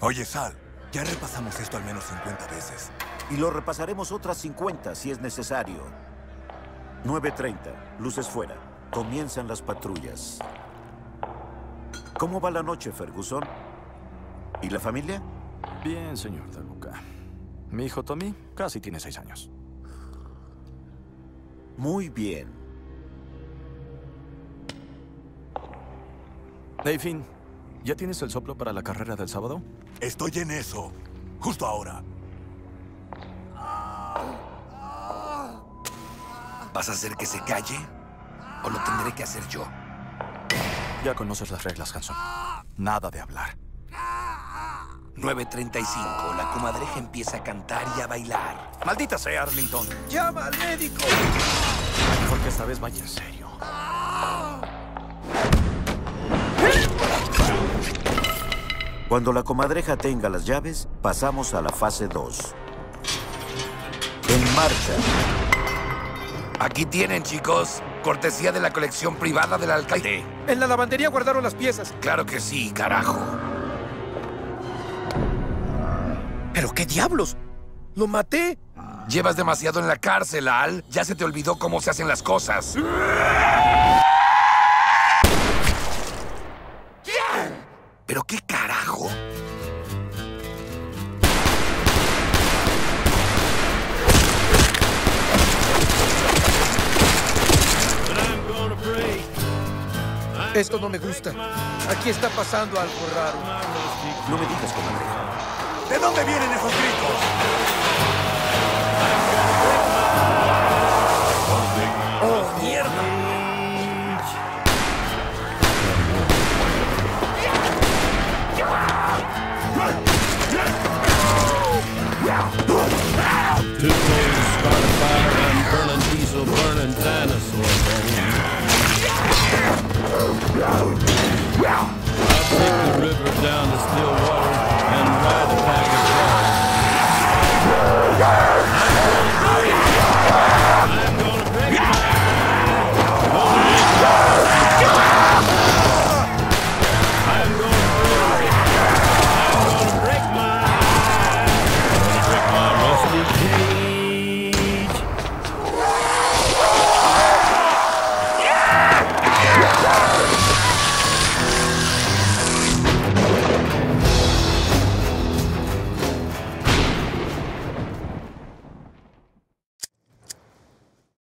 Oye, Sal, ya repasamos esto al menos 50 veces. Y lo repasaremos otras 50 si es necesario. 9.30, luces fuera. Comienzan las patrullas. ¿Cómo va la noche, Ferguson? ¿Y la familia? Bien, señor Del Boca. Mi hijo Tommy casi tiene seis años. Muy bien. Hey, Finn, ¿ya tienes el soplo para la carrera del sábado? Estoy en eso. Justo ahora. ¿Vas a hacer que se calle? ¿O lo tendré que hacer yo? Ya conoces las reglas, Hanson. Nada de hablar. 9.35. La comadreja empieza a cantar y a bailar. ¡Maldita sea, Arlington! ¡Llama al médico! Mejor que esta vez vaya en serio. Cuando la comadreja tenga las llaves, pasamos a la fase 2. En marcha. Aquí tienen, chicos. Cortesía de la colección privada del alcalde. En la lavandería guardaron las piezas. Claro que sí, carajo. ¿Pero qué diablos? ¿Lo maté? Llevas demasiado en la cárcel, Al. Ya se te olvidó cómo se hacen las cosas. ¿Pero qué carajo? Esto no me gusta. Aquí está pasando algo raro. No me digas, comadreja. ¿De dónde vienen esos gritos? Pistol.